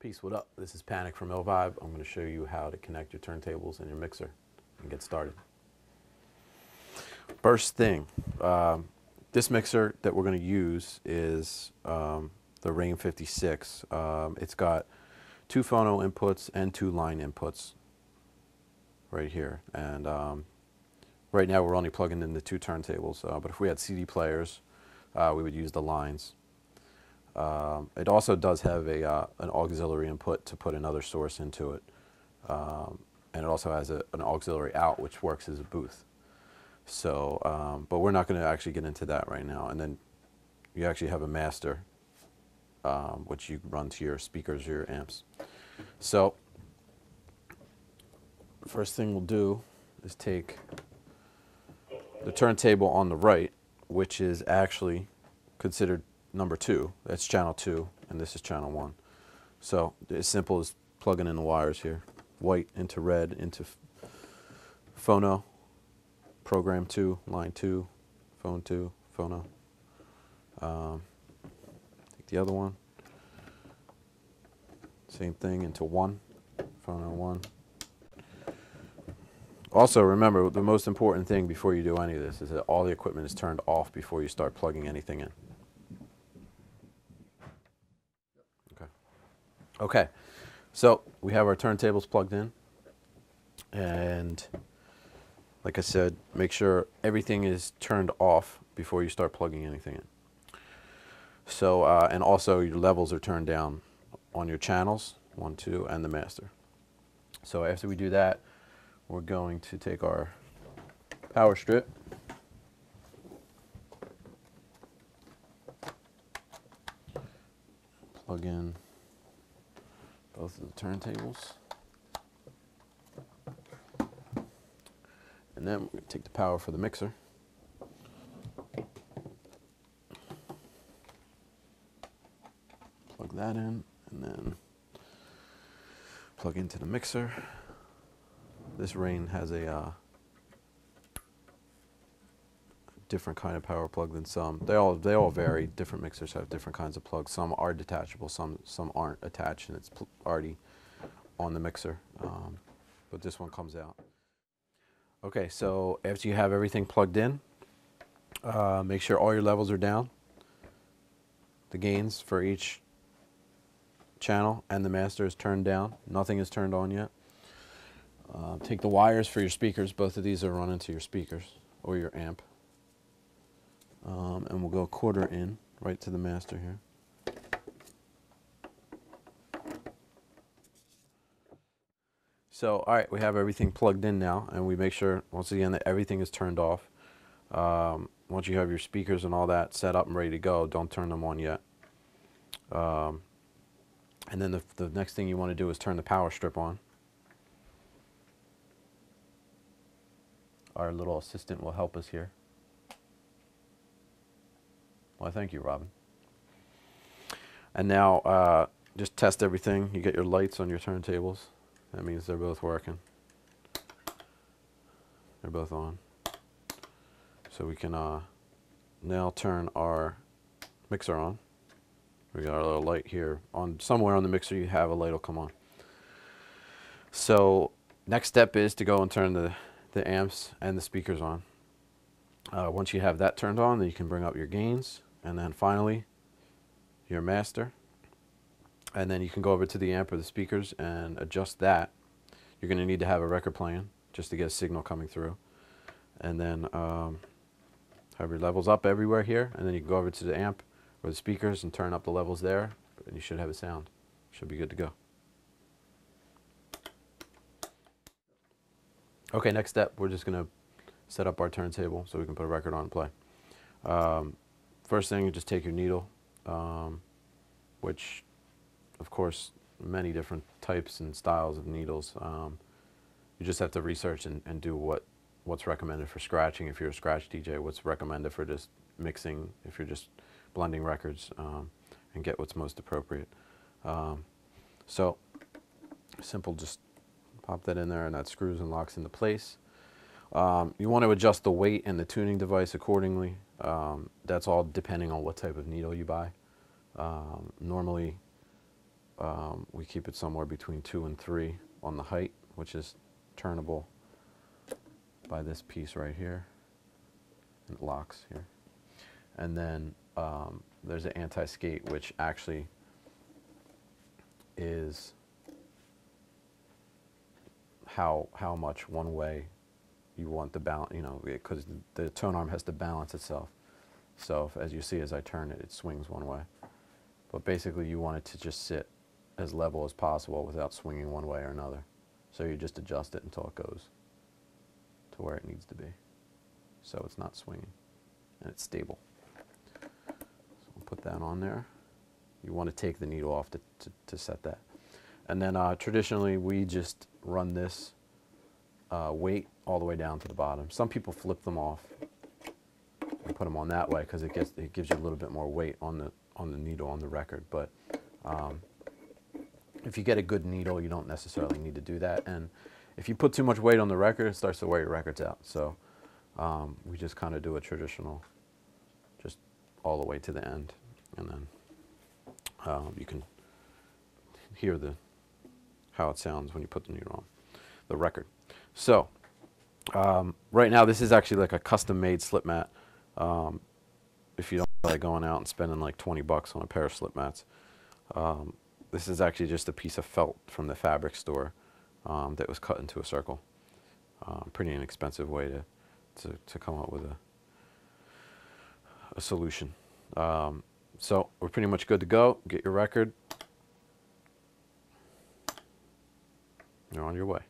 Peace, what up? This is Panic from Ill Vibe. I'm going to show you how to connect your turntables and your mixer and get started. First thing, um, this mixer that we're going to use is um, the Rane 56. Um, it's got two phono inputs and two line inputs right here. And um, right now we're only plugging in the two turntables, uh, but if we had CD players, uh, we would use the lines. Um, it also does have a, uh, an auxiliary input to put another source into it. Um, and it also has a, an auxiliary out, which works as a booth. So, um, but we're not going to actually get into that right now. And then you actually have a master, um, which you run to your speakers or your amps. So, first thing we'll do is take the turntable on the right, which is actually considered number two. That's channel two, and this is channel one. So as simple as plugging in the wires here. White into red into phono, program two, line two, phone two, phono. Um, take the other one. Same thing into one, phono one. Also, remember, the most important thing before you do any of this is that all the equipment is turned off before you start plugging anything in. Okay, so we have our turntables plugged in. And like I said, make sure everything is turned off before you start plugging anything in. So, uh, and also your levels are turned down on your channels, one, two, and the master. So after we do that, we're going to take our power strip plug in both of the turntables. And then we're going to take the power for the mixer. Plug that in and then plug into the mixer. This Rane has a uh, different kind of power plug than some. They all they all vary. Different mixers have different kinds of plugs. Some are detachable, some some aren't attached, and it's already on the mixer. Um, but this one comes out. Okay, so after you have everything plugged in, uh, make sure all your levels are down. The gains for each channel and the master is turned down. Nothing is turned on yet. Uh, take the wires for your speakers. Both of these are running to your speakers or your amp. Um, and we'll go a quarter in right to the master here. So, all right, we have everything plugged in now, and we make sure, once again, that everything is turned off. Um, once you have your speakers and all that set up and ready to go, don't turn them on yet. Um, and then the, the next thing you want to do is turn the power strip on. Our little assistant will help us here. Well, thank you, Robin. And now uh, just test everything. You get your lights on your turntables. That means they're both working. They're both on. So we can uh, now turn our mixer on. We got our little light here. On Somewhere on the mixer you have a light will come on. So next step is to go and turn the, the amps and the speakers on. Uh, once you have that turned on, then you can bring up your gains. And then finally, your master. And then you can go over to the amp or the speakers and adjust that. You're going to need to have a record playing just to get a signal coming through. And then um, have your levels up everywhere here. And then you can go over to the amp or the speakers and turn up the levels there. And you should have a sound. Should be good to go. Okay, next step, we're just going to set up our turntable so we can put a record on and play. Um, First thing, you just take your needle, um, which, of course, many different types and styles of needles. Um, you just have to research and, and do what what's recommended for scratching if you're a scratch DJ, what's recommended for just mixing if you're just blending records, um, and get what's most appropriate. Um, so, simple, just pop that in there and that screws and locks into place. Um, you want to adjust the weight and the tuning device accordingly. Um, that's all depending on what type of needle you buy. Um, normally, um, we keep it somewhere between two and three on the height, which is turnable by this piece right here. And it locks here. And then um, there's an anti-skate, which actually is how how much one way you want the balance, you know, because the tone arm has to balance itself. So if, as you see, as I turn it, it swings one way. But basically, you want it to just sit as level as possible without swinging one way or another. So you just adjust it until it goes to where it needs to be. So it's not swinging and it's stable. So we'll put that on there. You want to take the needle off to, to, to set that. And then uh, traditionally, we just run this uh, weight all the way down to the bottom. Some people flip them off and put them on that way because it gets it gives you a little bit more weight on the on the needle on the record. But um, if you get a good needle, you don't necessarily need to do that. And if you put too much weight on the record, it starts to wear your records out. So um, we just kind of do a traditional, just all the way to the end, and then um, you can hear the how it sounds when you put the needle on the record. So um, right now, this is actually like a custom-made slip mat. Um, if you don't like going out and spending like 20 bucks on a pair of slip mats, um, this is actually just a piece of felt from the fabric store um, that was cut into a circle. Um, pretty inexpensive way to, to, to come up with a, a solution. Um, so we're pretty much good to go. Get your record. You're on your way.